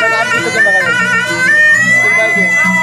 Nag-aabot ka na kayo. Goodbye,